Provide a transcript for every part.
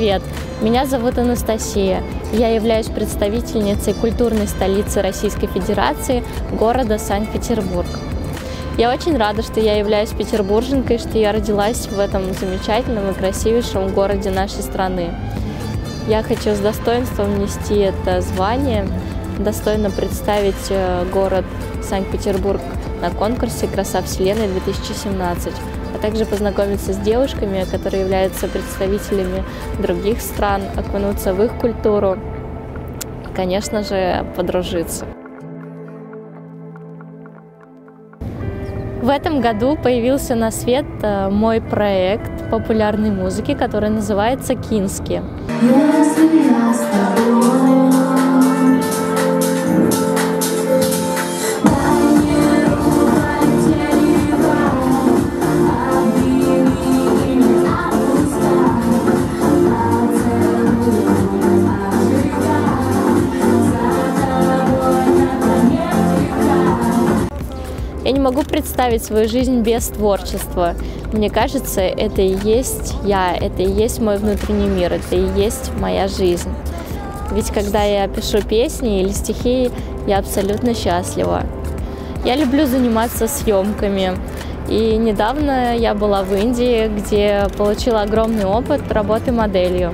Меня зовут Анастасия. Я являюсь представительницей культурной столицы Российской Федерации, города Санкт-Петербург. Я очень рада, что я являюсь петербурженкой, что я родилась в этом замечательном и красивейшем городе нашей страны. Я хочу с достоинством нести это звание, достойно представить э, город Санкт-Петербург на конкурсе «Краса Вселенной-2017», а также познакомиться с девушками, которые являются представителями других стран, окунуться в их культуру и, конечно же, подружиться. В этом году появился на свет э, мой проект популярной музыки, который называется «Кински». Я с тобой могу представить свою жизнь без творчества. Мне кажется, это и есть я, это и есть мой внутренний мир, это и есть моя жизнь. Ведь когда я пишу песни или стихи, я абсолютно счастлива. Я люблю заниматься съемками. И недавно я была в Индии, где получила огромный опыт работы моделью.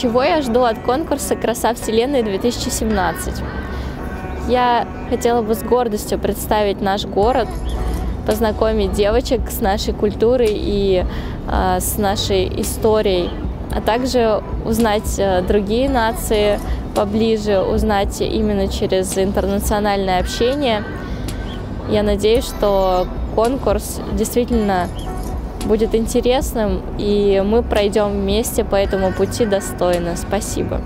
Чего я жду от конкурса «Краса Вселенной 2017»? Я хотела бы с гордостью представить наш город, познакомить девочек с нашей культурой и э, с нашей историей, а также узнать э, другие нации поближе, узнать именно через интернациональное общение. Я надеюсь, что конкурс действительно будет интересным, и мы пройдем вместе по этому пути достойно. Спасибо.